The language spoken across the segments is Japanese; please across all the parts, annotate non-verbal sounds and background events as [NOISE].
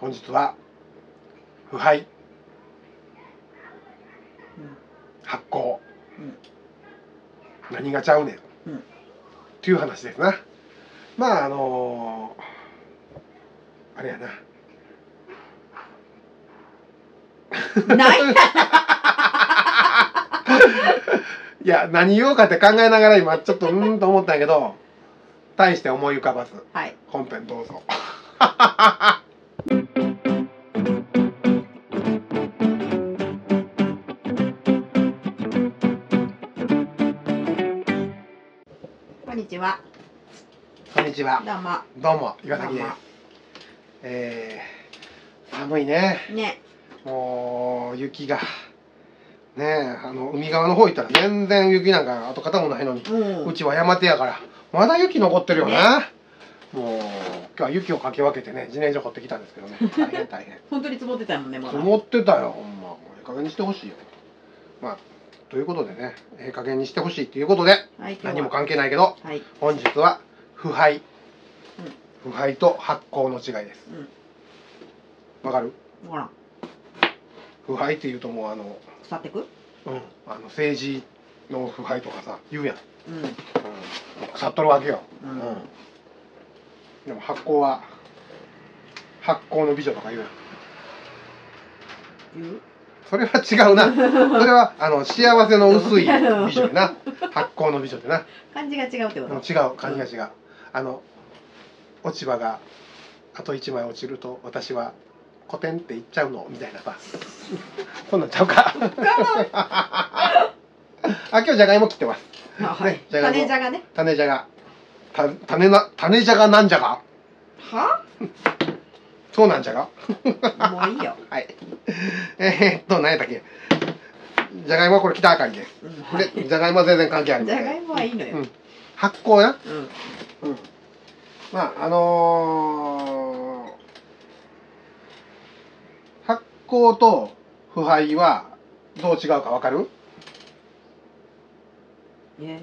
本日は腐敗うん発酵うん。何がちゃうねん、うん。っていう話ですな。まああのあれやな。ない？[LAUGHS] いや何言おうかって考えながら今ちょっとうーんと思ったんやけど大して思い浮かばず。はい。本編どうぞにちは。どうも。どうも岩崎。ですえー、寒いね。ね。もう雪が。ねえあの海側の方行ったら全然雪なんか跡形もないのにうん。うちは山手やからまだ雪残ってるよな、もう今日は雪をかき分けてね自転車買ってきたんですけどね。[LAUGHS] 大変大変。本当に積もってたもんねまだ。積もってたよほんま。もうええ加減にしてほしいよ。まあということでねええ加減にしてほしいっていうことではい何も関係ないけどはい。本日は腐敗、腐敗と発酵の違いです。うん。わかる？ほら腐敗っていうともうあの腐ってく？うん。あの政治の腐敗とかさ言うやん、うん。うん、腐っとるわけよ、うん。でも発酵は発酵の美女とか言うやん。言う？それは違うな。それはあの幸せの薄い美女やな。[LAUGHS] 発酵の美女ってな。漢字が違うってこと？違う。感じが違う、あの落ち葉があと1枚落ちると私はコテンっていっちゃうのみたいなさ。こんなんちゃうか？あ今日じゃがいも切ってます。あはい。ねじゃが種じゃがね。種じゃが。た種な種じゃがなんじゃが？は？そうなんじゃが。もういいよ。[LAUGHS] はい。えー、っと何やったっけ？じゃがいもはこれ北あかりですうん。はいでじゃがいもは全然関係ありませんじゃがいもはいいのよ。うん発酵なうん。うん。まああのー発酵と腐敗はどう違うかわかる？え。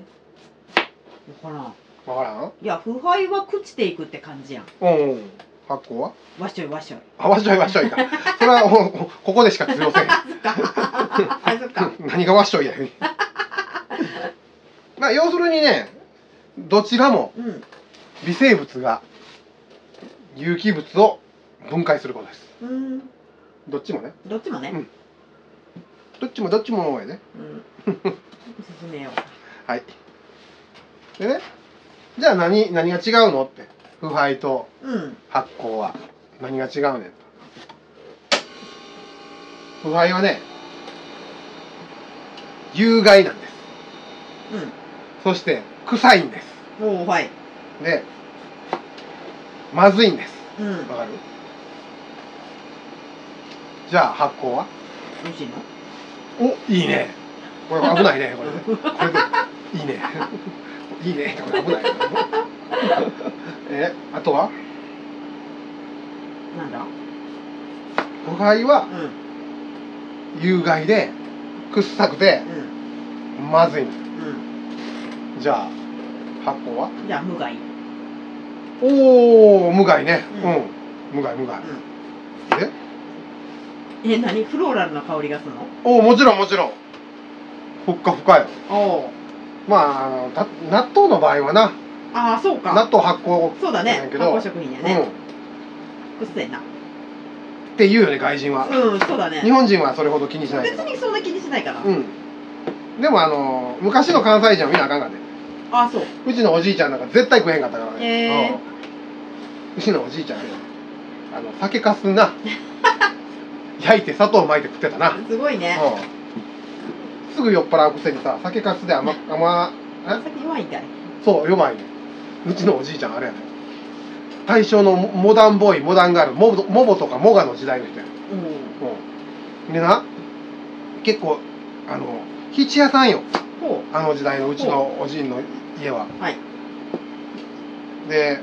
わからん。わからん？いや腐敗は朽ちていくって感じやん。うん。うん発酵は？わっしょいわっしょい。あわっしょいわっしょいか。それはここでしか通用せん。[LAUGHS] 何がわっしょいやまあ要するにねどちらもうん。微生物が有機物を分解することです。うん。どっちもね。どっちもね。うん。どっちもどっちもやね。うん。進めようはい。でねじゃあ何何が違うのって腐敗とうん。発酵は。何が違うねんと。腐敗はね有害なんです。そして臭いんです。うんおおはい。でまずいんです。うん。わかる？じゃあ発酵は？美味しいの？おいいね。これ危ないねこれ。でこれでいいね。いいね。これ危ないえあとは？なんだ？はうん。有害で臭くてうん。まずいんですうんじゃあ発酵は？じゃあ無害。おお無害ね。ううん。ん、無害無害。でえ？何？フローラルな香りがするの？おおもちろんもちろん。ふっかふかよ。おおまああのた納豆の場合はな。ああそうか。納豆発酵そうだね。発酵食品やうんね。くっせえな。って言うよね外人は。うんそうだね。日本人はそれほど気にしないけ別どにそんな気にしないから。うん。でもあの昔の関西人はみんなあかんかってああそう。うちのおじいちゃんなんか絶対食えへんかったからね、へー。うちのおじいちゃんねあの酒かすな。[LAUGHS] 焼いて砂糖巻いて食ってたな、すごいね。うん、すぐ酔っ払うくせにさ酒かすで甘 [LAUGHS] 甘え？先弱いんかい。そう弱いね。うちのおじいちゃんあれやね。大正のモモダンボーイモダンガールモボモボとかモガの時代の人やうん。うん。でな結構あの七屋さんよ。ほあの時代のうちのおじいの家は。うはい。で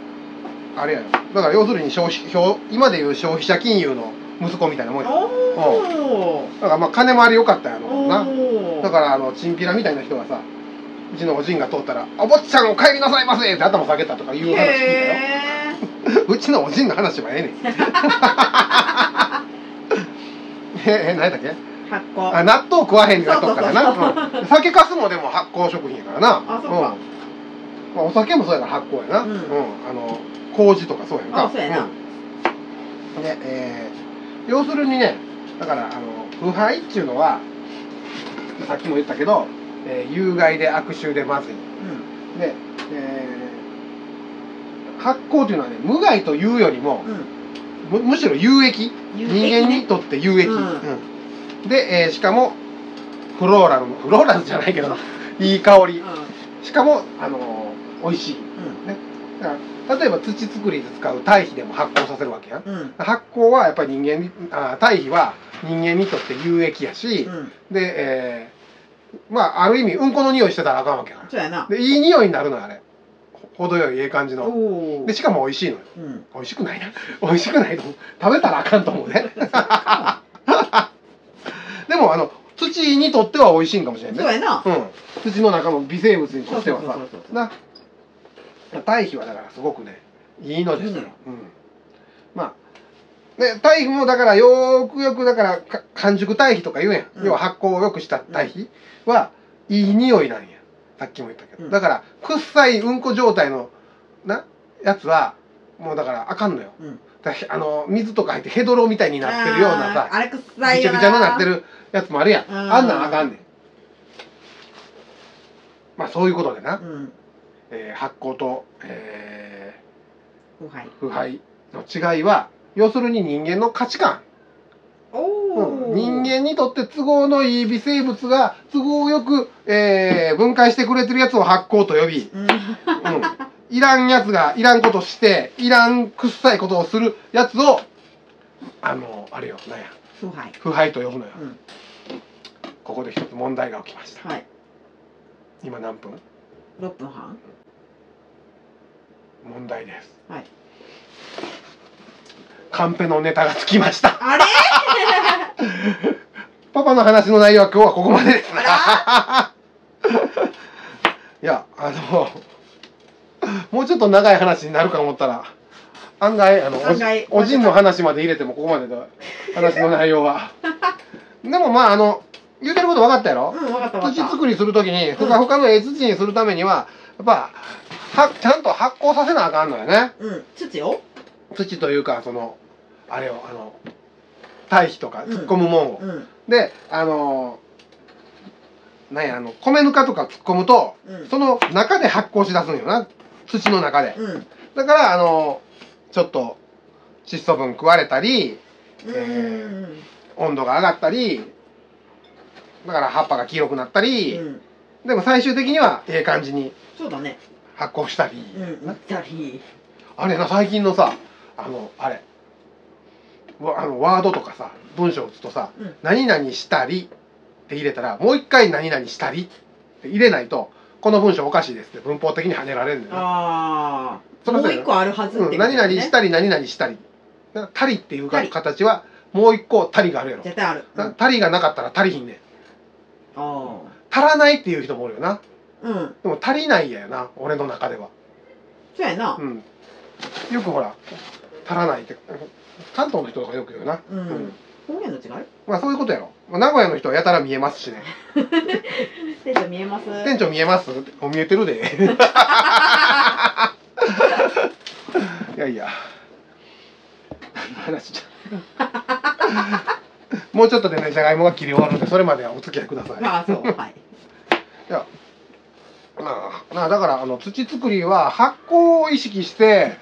あれやよだから要するに消費消今でいう消費者金融の息子みたいなもんや。だからまあ金回り良かったやろうな。おだからあのチンピラみたいな人がさうちのおじんが通ったら「お坊ちゃんお帰りなさいませ」って頭下げたとかいう話聞いたよ [LAUGHS] うちのおじんの話はええねん。[LAUGHS] ええ何だっけ？発酵。あ納豆食わへんってやっとくからな。酒かすもでも発酵食品やからな。あそうか。ん。まあ、お酒もそうやから発酵やな。うん。あの麹とかそうやんか。あそうやな。うん。で、えー要するにねだからあの腐敗っていうのはさっきも言ったけど、えー有害で悪臭でまずい。うん。で、えー発酵というのはね無害というよりもうん。むむしろ有益ね。人間にとって有益、うん。うんで、えーしかもフローラルのフローラルじゃないけどいい香り。しかも、あのー美味しい。うん。だから例えば土作りで使う堆肥でも発酵させるわけやん。うん。うん発酵はやっぱり人間にあ堆肥は人間にとって有益やし、うん。で、えーまあある意味うんこの匂いしてたらあかんわけやでいい匂いになるのよあれ。ほ程よいええ感じの。でしかも美味しいのよ。うん。美味しくないな。美味しくないと思う。食べたらあかんと思うね [LAUGHS] でもあの土にとっては美味しいんかもしれんね。そうやな。うん。土の中の微生物にとってはさ。な。堆肥はだからすごくねいいのですよ。いいのよ。うん。まあね堆肥もだからよーくよくだからか完熟堆肥とか言うやん、うん。要は発酵をよくした堆肥はいい匂いなんや。さっきも言ったけど、うん。だから臭いうんこ状態のなやつはもうだからあかんのよ。うん。だあの水とか入ってヘドロみたいになってるようなさあーあれ臭いよなぐちゃぐちゃになってるやつもあるやん。うん。あんなんあかんねん。まあそういうことでな、うん。えー発酵と、え腐敗。ー腐敗の違いは要するに人間の価値観、うん。人間にとって都合のいい微生物が都合よく、えー分解してくれてるやつを発酵と呼び、うん。うん、いらんやつがいらんことしていらん臭いことをするやつをあのあれよなんや。腐敗。腐敗と呼ぶのよ、うん。ここで一つ問題が起きました。はい。今何分？6分半。問題です。はい。カンペのネタがつきました。あれ？[LAUGHS] パパの話の内容は今日はここまでです。あ [LAUGHS] いやあのもうちょっと長い話になるか思ったら案外あのおじ案外おじんの話まで入れてもここまでだ話の内容は。[LAUGHS] でもまああの言うてること分かったやろ、うん分かった分土作りするときにふかふかのええ土にするためにはやっぱはちゃんと発酵させなあかんのよね。うん土を？土というかそのあれをあの堆肥とか突っ込むもんを、うん。であのなんやあの米ぬかとか突っ込むとうん。その中で発酵しだすんよな土の中で。うん。だからあのちょっと窒素分食われたりうん。温度が上がったりだから葉っぱが黄色くなったり、うん。でも最終的にはええ感じにそうだね。発酵したり、うんなったり。あれな最近のさあのあれ。わあのワードとかさ文章を打つとさ「うん。何々したり」って入れたらもう一回「何々したり」って入れないとこの文章おかしいですって文法的に跳ねられるんだよ。な、ああもう一個あるはずってうん、何々したり何々したり。なたりっていう形はもう一個たりがあるやろ。絶対ある。うんなたりがなかったら足りひんねん。あ足らないっていう人もおるよな。あうん。でも足りないやよな俺の中では。そうやな。うん。よくほら足らないって関東の人とかよく言うな。うん方言の違いまあそういうことやろ。まあ名古屋の人はやたら見えますしね。[LAUGHS] 店長見えます？店長見えます？お見えてるで。[LAUGHS] いやいや。話じゃ。もうちょっとでねじゃがいもが切り終わるんでそれまではお付き合いください。ああそうはい。[LAUGHS] まあ、なだからあの土作りは発酵を意識して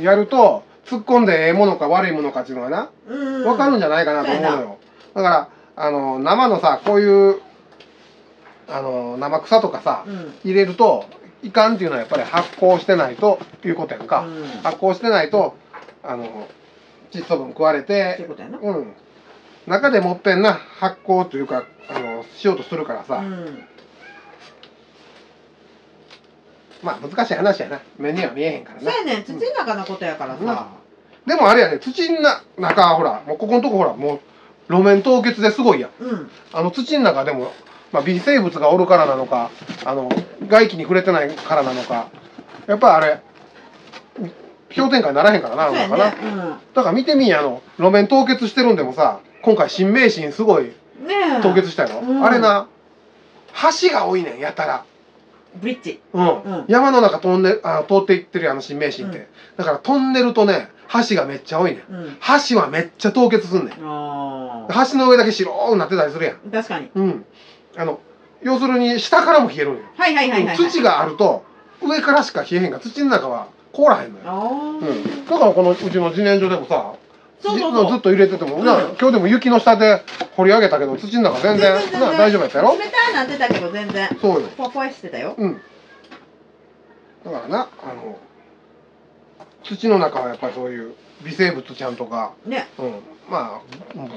やると突っ込んでええものか悪いものかっていうのがなうん。分かるんじゃないかなと思うのよ。だからあの生のさこういうあの生草とかさうん。入れるといかんっていうのはやっぱり発酵してないということやんか、うん。発酵してないとあの窒素分食われてうん。中でもっぺんな発酵というかあのしようとするからさ、うん。まあ難しい話やな。目には見えへんからな。そうやねん。土の中のことやからさでもあれやね土の中ほらもうここのとこほらもう路面凍結ですごいやん。うん。あの土の中でも、まあ、微生物がおるからなのかあの外気に触れてないからなのかやっぱりあれ氷点下にならへんからなのかな、ねうん。だから見てみいやあの路面凍結してるんでもさ今回新名神すごい凍結したよ、うん。あれな橋が多いねんやたら、ブリッジ。うん。うん。山の中飛んであ通っていってるやんあの新名神って、うん。だからトンネルとね橋がめっちゃ多いねん。うん。橋はめっちゃ凍結すんねん。橋の上だけ白くなってたりするやん。確かに。うん。あの要するに下からも冷えるんよ、はいはいはいはいはい。土があると上からしか冷えへんが土の中は凍らへんのよ、うん、だからこのうちの自然薯でもさそうそうそう。ずっと入れてても、今日でも雪の下で掘り上げたけど土の中全然全然大丈夫やったやろ？冷たいなってたけど全然。そうよ。ポワポワしてたよ。うん。だからなあの土の中はやっぱりそういう微生物ちゃんとか、ね。うん、まあ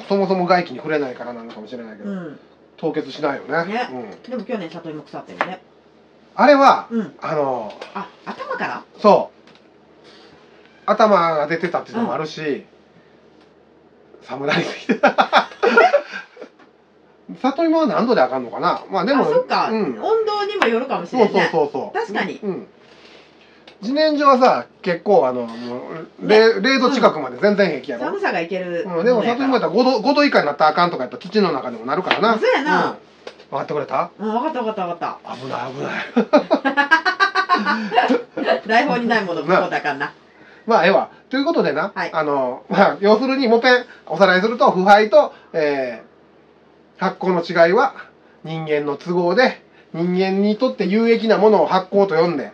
そもそも外気に触れないからなのかもしれないけど、うん。凍結しないよね。ね。うん、でも去年里芋腐ってるね。あれはうん。あのあ頭から？そう。頭が出てたっていうのもあるし、寒な。りすぎて里芋は何度であかんのかな？まあでもあそっか、うん、温度にもよるかもしそうそうれないねそうそう。確かに。うん。自然薯はさ結構あのもう 0, 0度近くまで全然平気やろ、寒さがいけるうん、でも里芋やったら5度 ,5 度以下になったらあかんとかやったら土の中でもなるからな。あそうやな。うん。分かってくれた？うん分かった分かった分かっ危ない危ない。た [LAUGHS] 台本にないものぶこうだからなまあええわ。ということでな、はい。あのまあ要するにもっぺんおさらいすると腐敗と、えー発酵の違いは人間の都合で人間にとって有益なものを発酵と呼んで、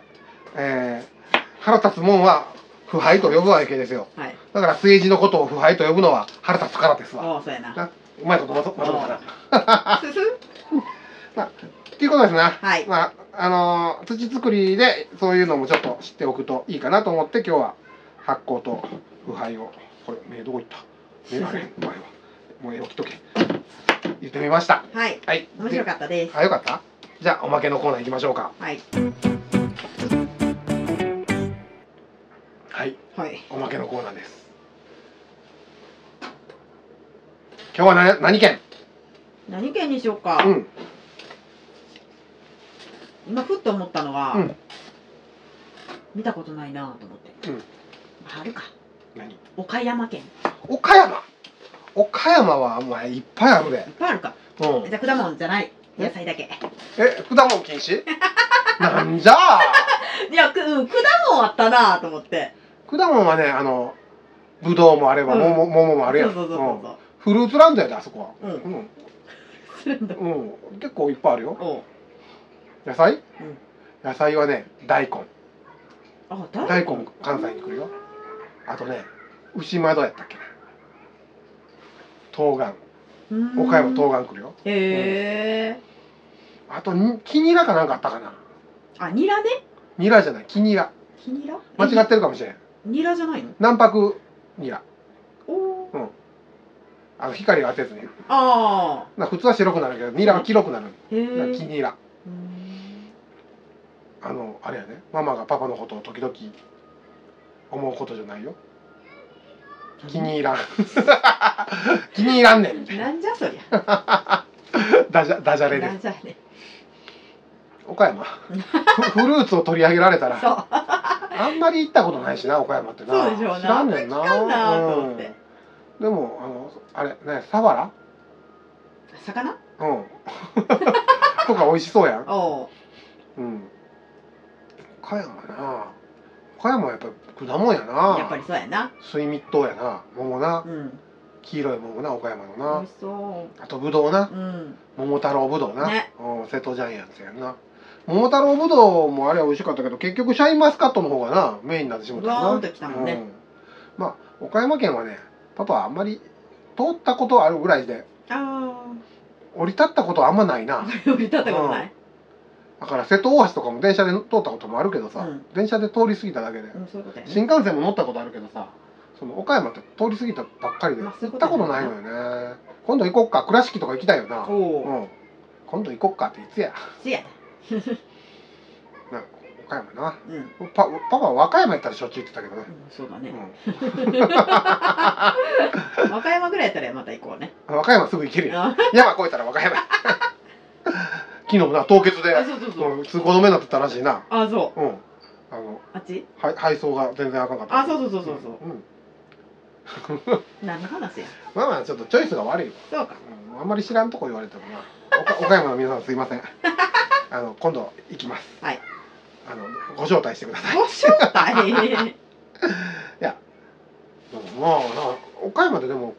えー腹立つもんは腐敗と呼ぶわけですよ。はい。だから政治のことを腐敗と呼ぶのは腹立つからですわ。おおそうやな。なうまいことまとまとめたな。すす [LAUGHS] っていうことですねはい。まああのー土作りでそういうのもちょっと知っておくといいかなと思って今日は発酵と腐敗をこれ目どこ行った？目がねうまいわもうええ起きとけ。言ってみました。はい。はい。面白かったです。あよかった。じゃあおまけのコーナー行きましょうか。はい。はい。はい。おまけのコーナーです。今日は何何県？何県にしようか、うん。今ふっと思ったのは、うん。見たことないなと思って、うんあるか。何？岡山県。い岡山？岡山はお前いっぱいあるでっぱいあるか。うん。じゃあ果物じゃない。え？野菜だけ。え？果物禁止？なんじゃあ？[LAUGHS] いやく、うん、果物あったなと思って。果物はねあのぶどうもあれば、うん。桃桃もあるやん。そうそうそううん。そフルーツランドやであそこは。ううん。うん、結構いっぱいあるよ。野菜、うん。野菜はね大根。あ大根関西に来るよあとね牛窓やったっけ？な冬瓜根岡山冬瓜来るよ。へえあとにキニラかなんかあったかな？あニラね？ニラじゃないキニラ。キニラ？間違ってるかもしれん。えニラじゃないの？南白ニラ。おおあの光を当てずに。あな普通は白くなるけどニラは黄色くなるあへえキニラ。うん。あのあれやね。ママがパパのことを時々思うことじゃないよ。気に入らん。[LAUGHS] 気に入らんねん。みたいななんじゃそりゃ。[LAUGHS] ダジャダジャレで。す岡山。[LAUGHS] フフルーツを取り上げられたら。あんまり行ったことないしな岡山ってな。そうでしょうな。知らんねんな。うん。でもあのあれねサワラ？魚？うん。とか美味しそうやん。おう。うん。岡山な。岡山はやっぱり果物やな。やっぱりそうやな。水蜜桃やな。桃な。うん。黄色い桃な岡山の美な味しそあとぶどうな。ううん。桃太郎ぶどうな、ね。うん瀬戸ジャイアンツやんな。桃太郎ぶどうもあれは美味しかったけど結局シャインマスカットの方がなメインになってしまったよな。うたもんね。うん。まあ岡山県はねパパはあんまり通ったことあるぐらいであ降り立ったことはあんまないな。あ [LAUGHS] 降り立ったことないだから瀬戸大橋とかも電車で通ったこともあるけどさ、うん。電車で通り過ぎただけで、うんそういうことやね。新幹線も乗ったことあるけどさその岡山って通り過ぎたばっかりでまあそういうね。ったことないのよね。今度行こっか倉敷とか行きたいよな。う。ん今度行こっかっていつや？せや [LAUGHS] な岡山な。うん。パパパは和歌山やったらしょっちゅう行ってたけどね、うんそうだね。うん。[LAUGHS] 和歌山ぐらいやったらまた行こうね。和歌山すぐ行けるよ。あ山越えたら和歌山昨日な凍結で。あそうそうそう。うん通行止めになってたらしいな。あそう。うん。あのあっち？はい配送が全然あかんかった。あそうそうそうそう。そううん。何の話や？まあまあちょっとチョイスが悪いわ、そうか。うんあんまり知らんとこ言われてもな。岡岡山の皆さんすいません。あの今度行きます。はい。あのご招待してください。ご招待？[LAUGHS] まあな岡山ででも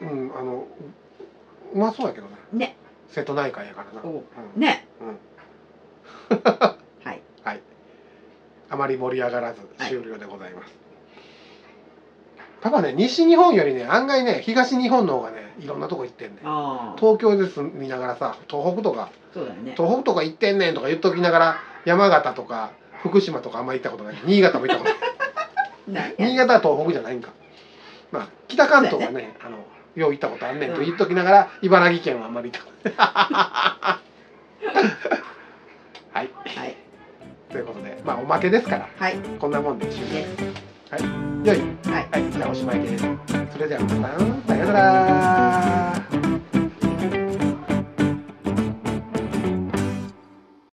うんあのうまそうやけどね。ね瀬戸内海やからな、おう。ん。ね。うん、[LAUGHS] はい。はい。あまり盛り上がらずはい。終了でございます、パパね西日本よりね案外ね東日本の方がねいろんなとこ行ってんねん。ああ東京で住みながらさ東北とかそうだよね。東北とか行ってんねんとか言っときながら山形とか福島とかあんま行ったことない。新潟も行ったことない。[LAUGHS] 新潟は東北じゃないんか。まあ北関東はね。あのよう行ったことあんねんと言っときながら、茨城県はあんまり行った [LAUGHS] はい。はい。ということでまあおまけですから。はい。こんなもんで終了。ではい。良い。はい。はい。じゃあおしまいです。それでは皆さんさようなら